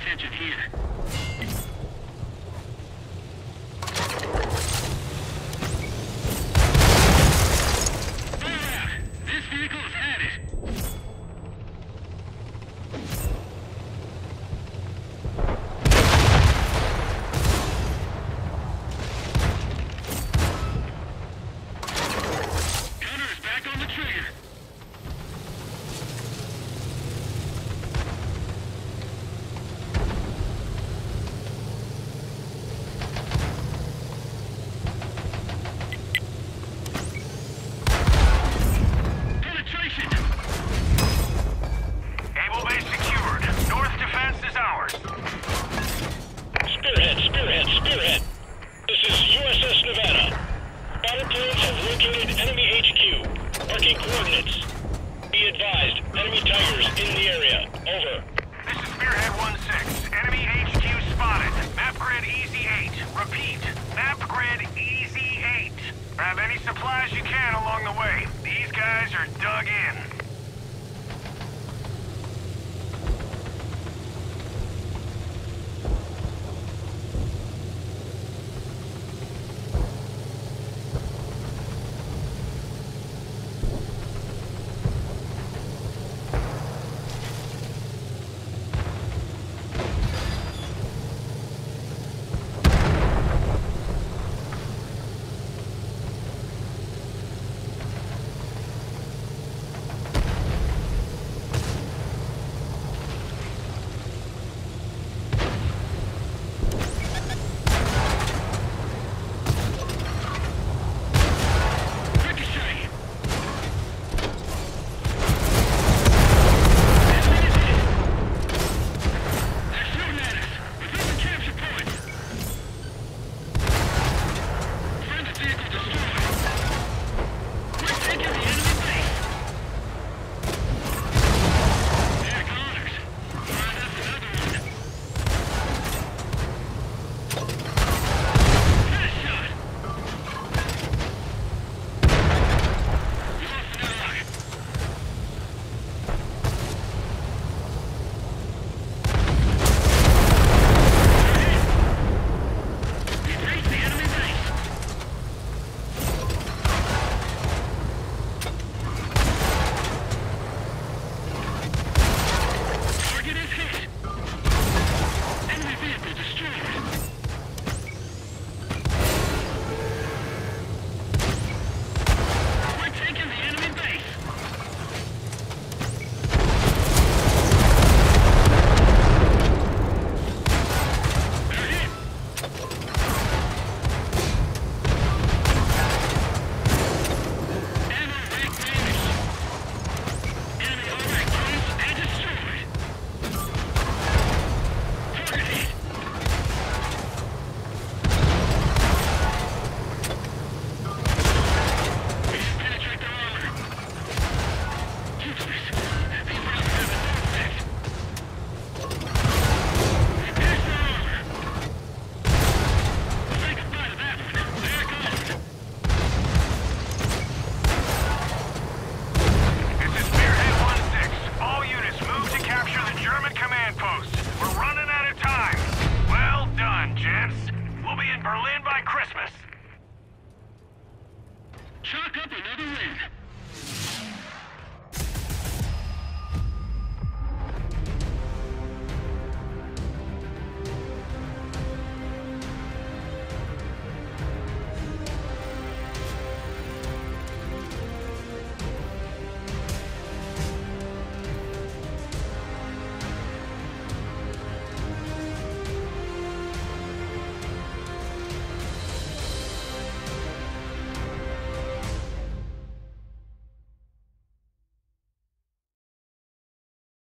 attention here. Coordinates. Be advised, enemy Tigers in the area. Over. This is Spearhead 1-6. Enemy HQ spotted. Map grid Easy 8. Repeat. Map grid Easy 8. Grab any supplies you can along the way. These guys are dug in.